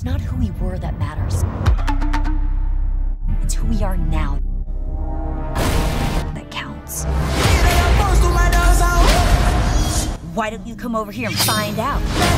It's not who we were that matters. It's who we are now that counts. Why don't you come over here and find out?